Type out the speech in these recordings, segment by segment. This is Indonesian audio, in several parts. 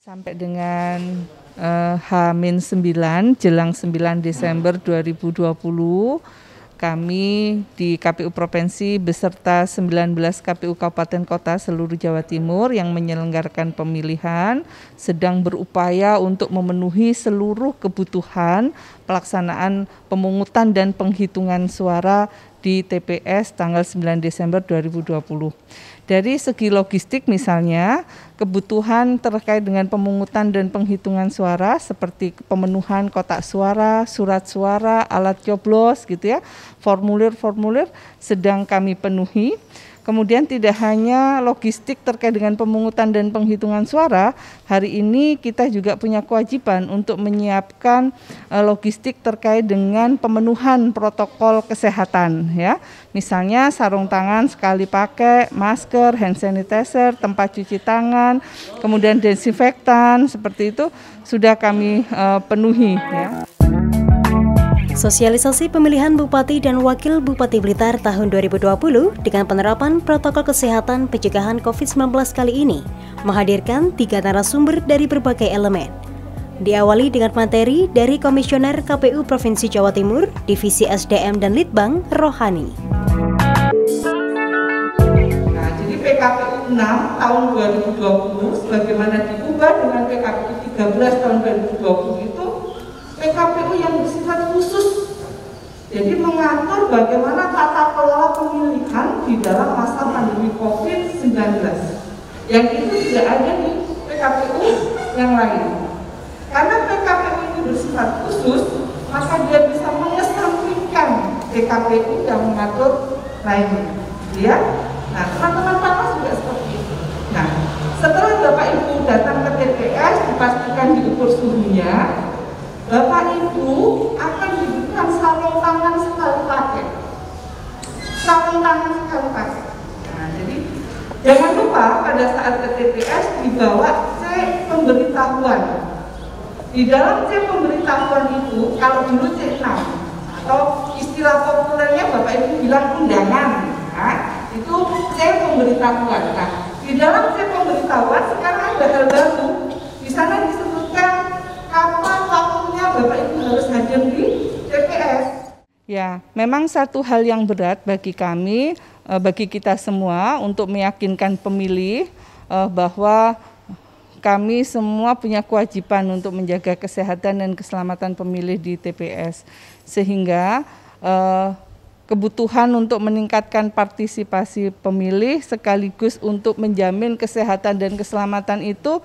Sampai dengan uh, H-9 jelang 9 Desember 2020 kami di KPU Provinsi beserta 19 KPU Kabupaten Kota seluruh Jawa Timur yang menyelenggarakan pemilihan sedang berupaya untuk memenuhi seluruh kebutuhan pelaksanaan pemungutan dan penghitungan suara di TPS tanggal 9 Desember 2020. Dari segi logistik misalnya, kebutuhan terkait dengan pemungutan dan penghitungan suara seperti pemenuhan kotak suara, surat suara, alat coblos gitu ya, formulir-formulir sedang kami penuhi. Kemudian tidak hanya logistik terkait dengan pemungutan dan penghitungan suara, hari ini kita juga punya kewajiban untuk menyiapkan uh, logistik terkait dengan pemenuhan protokol kesehatan ya. Misalnya sarung tangan sekali pakai, masker, hand sanitizer, tempat cuci tangan, kemudian desinfektan seperti itu sudah kami uh, penuhi ya. Sosialisasi pemilihan Bupati dan Wakil Bupati Blitar tahun 2020 dengan penerapan protokol kesehatan pencegahan COVID-19 kali ini menghadirkan tiga narasumber dari berbagai elemen. Diawali dengan materi dari Komisioner KPU Provinsi Jawa Timur, Divisi SDM dan Litbang, Rohani. Nah, jadi PKPU 6 tahun 2020 sebagaimana diubah dengan PKPU 13 tahun 2020 itu PKPU yang bersifat khusus jadi mengatur bagaimana tata kelola pemilihan di dalam masa pandemi COVID-19 yang itu tidak ada di PKPU yang lain. Karena PKPU ini bersifat khusus maka dia bisa mengesampingkan PKPU yang mengatur lainnya. Ya nah teman-teman panas juga seperti itu. Nah setelah Bapak Ibu datang ke TPS dipastikan diukur suhunya Bapak Ibu akan diberikan sarung tangan sekali pakai. Sarung tangan sekali pakai. Nah, jadi jangan lupa pada saat ke TPS dibawa C pemberitahuan. Di dalam C pemberitahuan itu, kalau dulu C6 atau istilah populernya Bapak Ibu bilang undangan, nah, itu C pemberitahuan. Nah, di dalam C pemberitahuan sekarang ada hal baru. Di sana disebutkan kapan waktunya Bapak Ibu harus hadir di TPS. Ya, memang satu hal yang berat bagi kami, eh, bagi kita semua untuk meyakinkan pemilih eh, bahwa kami semua punya kewajiban untuk menjaga kesehatan dan keselamatan pemilih di TPS. Sehingga eh, kebutuhan untuk meningkatkan partisipasi pemilih sekaligus untuk menjamin kesehatan dan keselamatan itu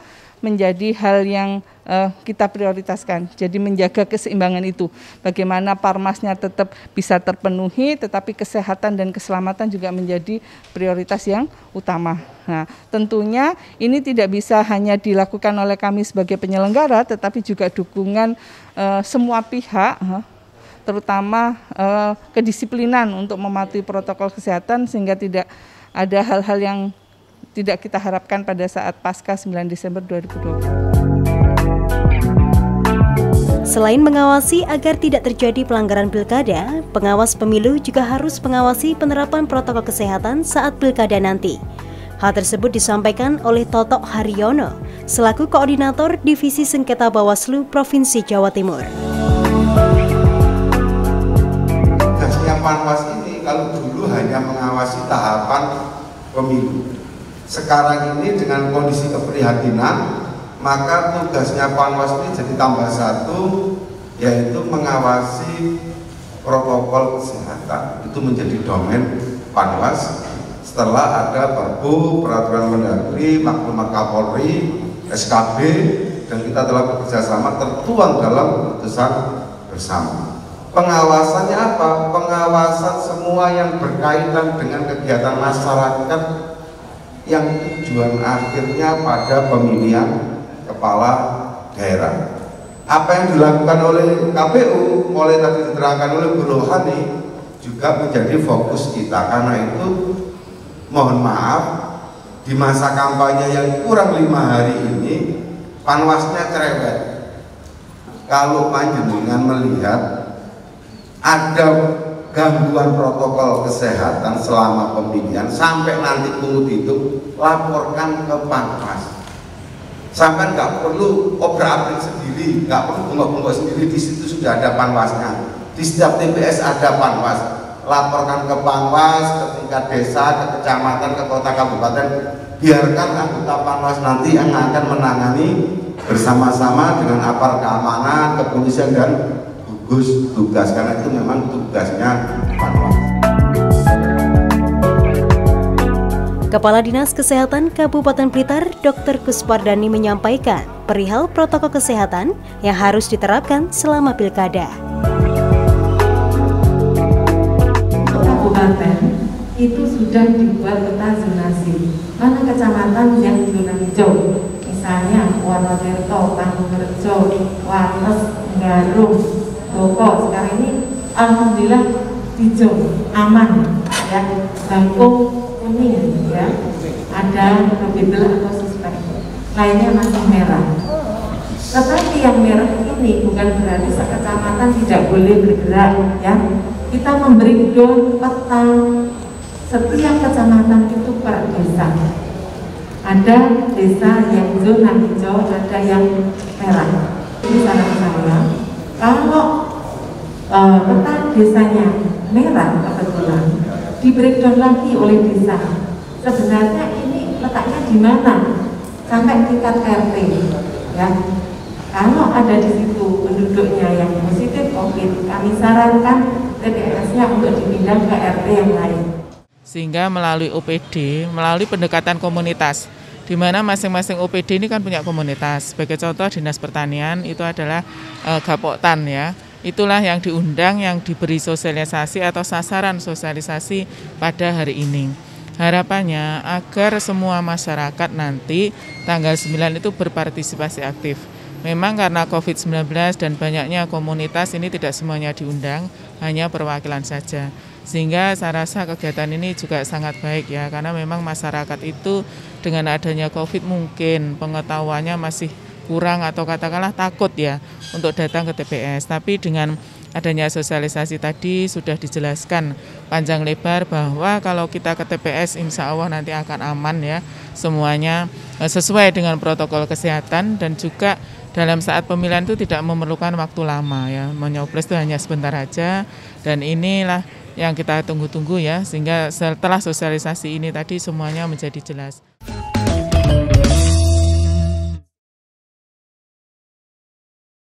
menjadi hal yang uh, kita prioritaskan. Jadi menjaga keseimbangan itu. Bagaimana parmasnya tetap bisa terpenuhi, tetapi kesehatan dan keselamatan juga menjadi prioritas yang utama. Nah, tentunya ini tidak bisa hanya dilakukan oleh kami sebagai penyelenggara, tetapi juga dukungan uh, semua pihak. Uh, terutama uh, kedisiplinan untuk mematuhi protokol kesehatan sehingga tidak ada hal-hal yang tidak kita harapkan pada saat pasca 9 Desember 2020. Selain mengawasi agar tidak terjadi pelanggaran pilkada, pengawas pemilu juga harus mengawasi penerapan protokol kesehatan saat pilkada nanti. Hal tersebut disampaikan oleh Toto Haryono selaku Koordinator Divisi Sengketa Bawaslu Provinsi Jawa Timur. Tugasnya Panwas ini kalau dulu hanya mengawasi tahapan pemilu sekarang ini dengan kondisi keprihatinan maka tugasnya Panwas ini jadi tambah satu yaitu mengawasi protokol kesehatan itu menjadi domain Panwas setelah ada Perbu, Peraturan Mendagri, Maklumat Kapolri, SKB dan kita telah bekerjasama tertuang dalam keputusan bersama pengawasannya apa? pengawasan semua yang berkaitan dengan kegiatan masyarakat yang tujuan akhirnya pada pemilihan kepala daerah. Apa yang dilakukan oleh KPU, mulai tadi diterangkan oleh Bu Rohani, juga menjadi fokus kita. Karena itu, mohon maaf, di masa kampanye yang kurang lima hari ini, panwasnya cerewet. Kalau panjenengan melihat ada gangguan protokol kesehatan selama pemilihan sampai nanti pungut itu laporkan ke Panwas. Sampai nggak perlu abrik sendiri nggak perlu bengok-bengok sendiri di situ sudah ada panwasnya. Di setiap TPS ada panwas. Laporkan ke panwas ke tingkat desa ke kecamatan ke kota kabupaten. Biarkan anggota panwas nanti yang akan menangani bersama-sama dengan aparat keamanan kepolisian dan gugus tugas karena itu memang tugasnya panwas Kepala Dinas Kesehatan Kabupaten Blitar, Dr. Kuspardani menyampaikan perihal protokol kesehatan yang harus diterapkan selama pilkada. Kabupaten itu sudah dibuat peta zonasi. Mana kecamatan yang zona hijau? Misalnya Wonotirto, Tanggerjo, Wates, Garung, Boko. Sekarang ini alhamdulillah hijau, aman ya. Bangkung kuning ya. Ada probable atau suspek. Lainnya masih merah. Tetapi yang merah ini bukan berarti sekecamatan tidak boleh bergerak ya. Kita memberi don peta setiap kecamatan itu per desa. Ada desa yang zona hijau ada yang merah. Ini saran saya kalau uh, peta desanya merah kebetulan di breakdown lagi oleh desa. Sebenarnya ini letaknya di mana? Sampai tingkat RT, ya. Kalau ada di situ penduduknya yang positif COVID, kami sarankan TPS-nya untuk dipindah ke RT yang lain. Sehingga melalui OPD, melalui pendekatan komunitas, di mana masing-masing OPD ini kan punya komunitas. Sebagai contoh Dinas Pertanian itu adalah e, Gapoktan ya itulah yang diundang yang diberi sosialisasi atau sasaran sosialisasi pada hari ini. Harapannya agar semua masyarakat nanti tanggal 9 itu berpartisipasi aktif. Memang karena COVID-19 dan banyaknya komunitas ini tidak semuanya diundang, hanya perwakilan saja. Sehingga saya rasa kegiatan ini juga sangat baik ya, karena memang masyarakat itu dengan adanya COVID mungkin pengetahuannya masih kurang atau katakanlah takut ya untuk datang ke TPS. Tapi dengan adanya sosialisasi tadi sudah dijelaskan panjang lebar bahwa kalau kita ke TPS insya Allah nanti akan aman ya semuanya eh, sesuai dengan protokol kesehatan dan juga dalam saat pemilihan itu tidak memerlukan waktu lama ya menyoblos itu hanya sebentar aja dan inilah yang kita tunggu-tunggu ya sehingga setelah sosialisasi ini tadi semuanya menjadi jelas.